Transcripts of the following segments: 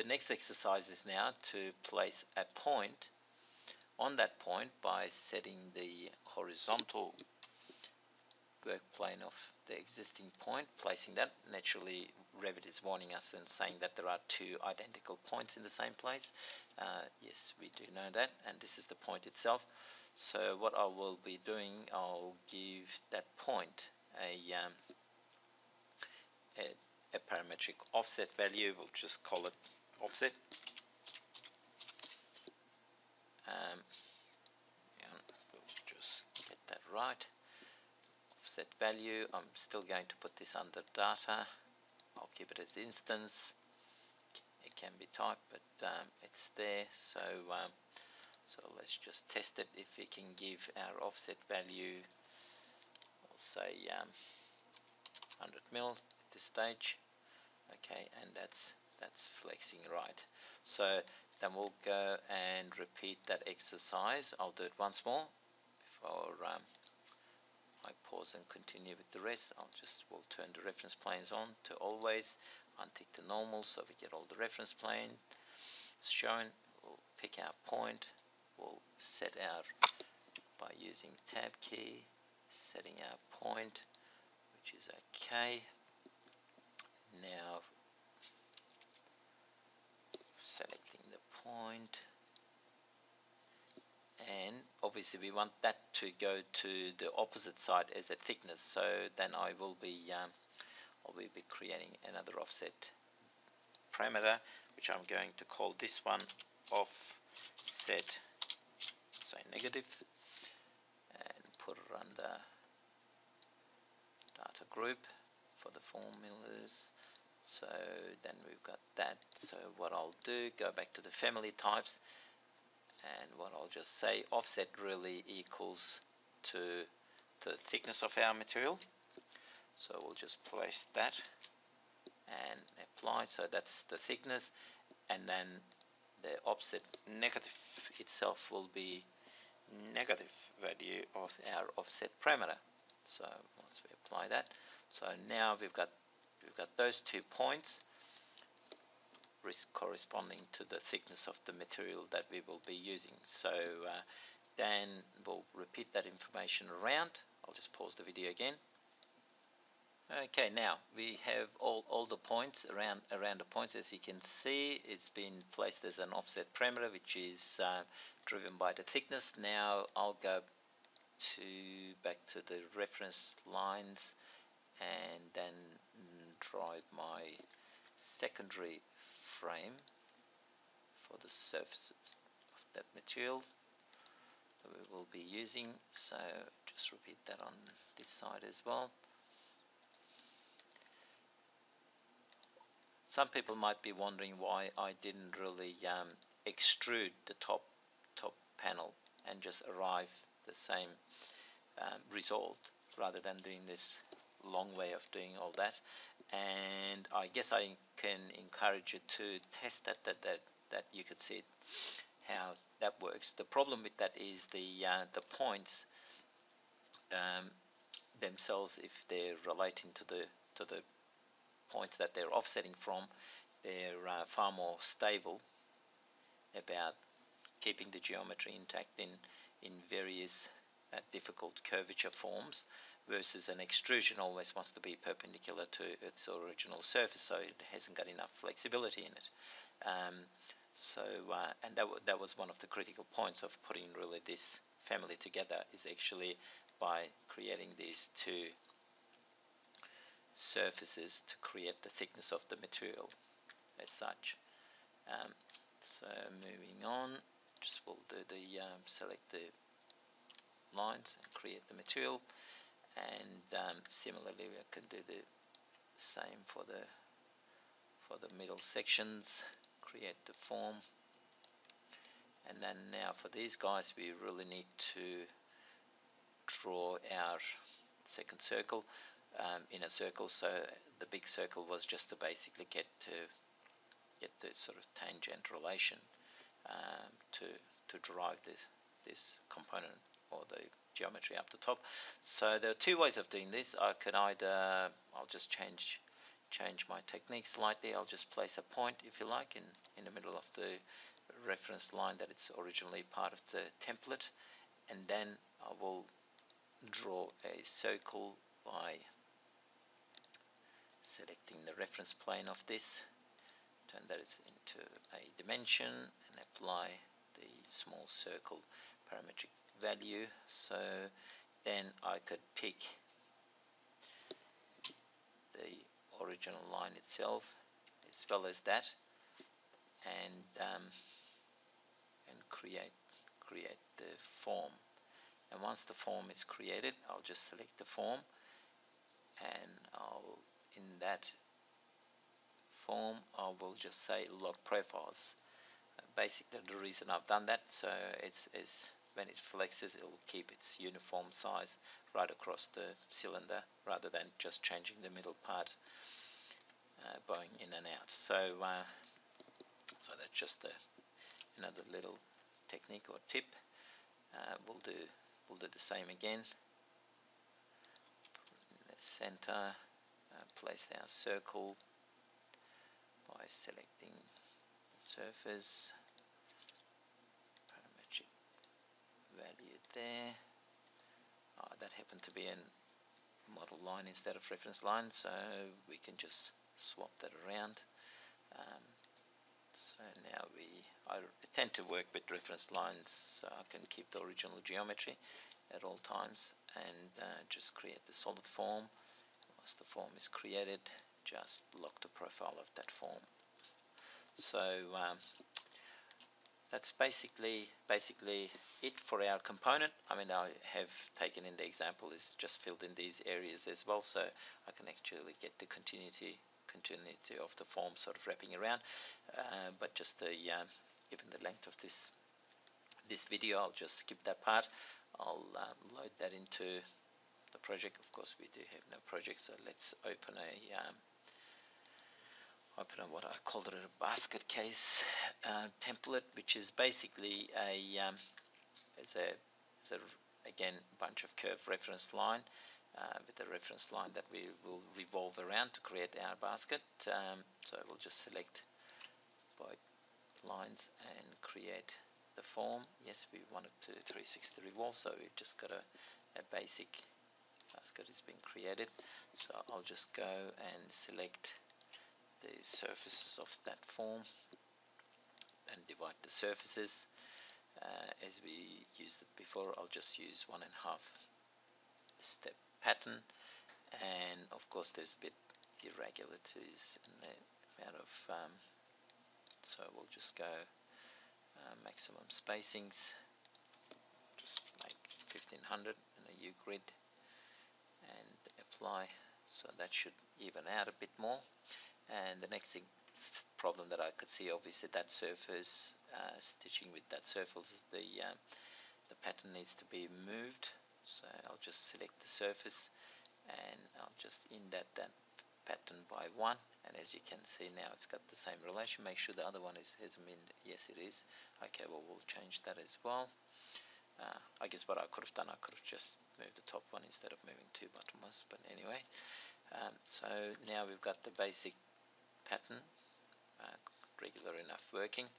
the next exercise is now to place a point on that point by setting the horizontal work plane of the existing point, placing that. Naturally, Revit is warning us and saying that there are two identical points in the same place. Uh, yes, we do know that, and this is the point itself. So what I will be doing, I'll give that point a, um, a, a parametric offset value. We'll just call it offset. Um, we'll just get that right. Offset value I'm still going to put this under data. I'll keep it as instance. It can be typed but um, it's there. So um, so let's just test it. If we can give our offset value I'll say um, 100 mil at this stage. Okay and that's that's flexing right? So then we'll go and repeat that exercise. I'll do it once more before um, I pause and continue with the rest. I'll just we'll turn the reference planes on to always. Untick the normal so we get all the reference plane shown. We'll pick our point. We'll set our by using tab key setting our point which is okay. Now selecting the point. And obviously we want that to go to the opposite side as a thickness. So then I will be um, I will be creating another offset parameter which I'm going to call this one offset say negative and put it under data group for the formulas so then we've got that. So what I'll do go back to the family types and what I'll just say offset really equals to the thickness of our material. So we'll just place that and apply. So that's the thickness. And then the offset negative itself will be negative value of our offset parameter. So once we apply that so now we've got those two points corresponding to the thickness of the material that we will be using. So uh, Dan will repeat that information around. I'll just pause the video again. Okay, now we have all, all the points around around the points. As you can see, it's been placed as an offset parameter, which is uh, driven by the thickness. Now I'll go to back to the reference lines and then drive my secondary frame for the surfaces of that material that we will be using. So just repeat that on this side as well. Some people might be wondering why I didn't really um, extrude the top top panel and just arrive the same um, result rather than doing this long way of doing all that. And I guess I can encourage you to test that that that, that you could see how that works. The problem with that is the uh, the points um, themselves if they're relating to the to the points that they're offsetting from they're uh, far more stable about keeping the geometry intact in in various uh, difficult curvature forms versus an extrusion always wants to be perpendicular to its original surface so it hasn't got enough flexibility in it. Um, so uh, and that, that was one of the critical points of putting really this family together is actually by creating these two surfaces to create the thickness of the material as such. Um, so moving on, just we'll do the um, select the lines and create the material and um, similarly we can do the same for the for the middle sections create the form. And then now for these guys we really need to draw our second circle um, in a circle. So the big circle was just to basically get to get the sort of tangent relation um, to to derive this this component or the geometry up the top. So there are two ways of doing this. I can either, I'll just change change my technique slightly. I'll just place a point, if you like, in, in the middle of the reference line that it's originally part of the template. And then I will draw a circle by selecting the reference plane of this turn that into a dimension and apply the small circle parametric value so then I could pick the original line itself as well as that and um, and create create the form. And once the form is created I'll just select the form and I'll in that form I will just say lock profiles. Uh, basically the reason I've done that so it's, it's when it flexes it will keep its uniform size right across the cylinder rather than just changing the middle part uh, bowing in and out. So uh, so that's just a, another little technique or tip. Uh, we'll do we'll do the same again. Center uh, place our circle by selecting surface parametric value there. Oh, that happened to be a model line instead of reference line so we can just swap that around. Um, so now we I tend to work with reference lines so I can keep the original geometry at all times and uh, just create the solid form. Once the form is created just lock the profile of that form. So um, that's basically basically it for our component. I mean I have taken in the example is just filled in these areas as well so I can actually get the continuity continuity of the form sort of wrapping around. Uh, but just the um, given the length of this this video I'll just skip that part. I'll um, load that into the project. Of course we do have no project so let's open a um, open a, what I called it a basket case uh, template which is basically a um, it's a it's a again bunch of curve reference line uh, with a reference line that we will revolve around to create our basket. Um, so we'll just select by lines and create the form. Yes we wanted to 360 revolve so we've just got a, a basic basket has been created. So I'll just go and select the surfaces of that form and divide the surfaces. Uh, as we used it before I'll just use one and a half step pattern. And of course there's a bit irregularities in the amount of um, so we'll just go uh, maximum spacings. Just make 1500 in a U grid and apply. So that should even out a bit more and the next thing problem that I could see obviously that surface uh, stitching with that surface the um, the pattern needs to be moved. So I'll just select the surface and I'll just indent that pattern by one. And as you can see now it's got the same relation. Make sure the other one is has been yes it is. Okay well we'll change that as well. Uh, I guess what I could have done, I could have just moved the top one instead of moving two bottom ones, but anyway. Um, so now we've got the basic pattern, uh, regular enough working,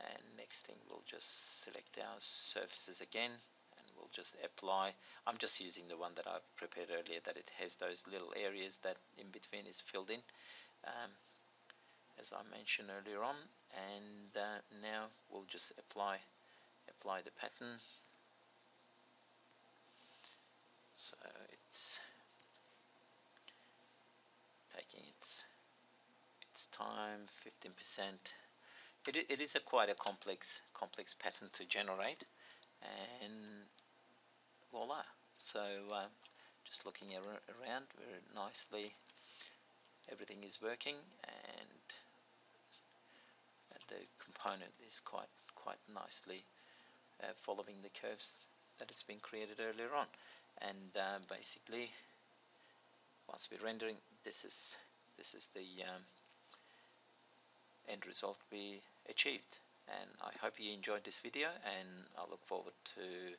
and next thing we'll just select our surfaces again, and we'll just apply. I'm just using the one that I've prepared earlier, that it has those little areas that in between is filled in. Um, as I mentioned earlier on and uh, now we'll just apply apply the pattern so it's taking its its time 15% it, it is a quite a complex complex pattern to generate and voila. So uh, just looking ar around very nicely everything is working and, the component is quite quite nicely uh, following the curves that it's been created earlier on. And uh, basically once we're rendering this is this is the um, end result we achieved and I hope you enjoyed this video and I look forward to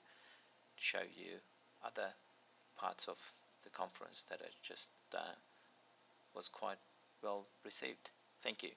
show you other parts of the conference that are just uh, was quite well received. Thank you.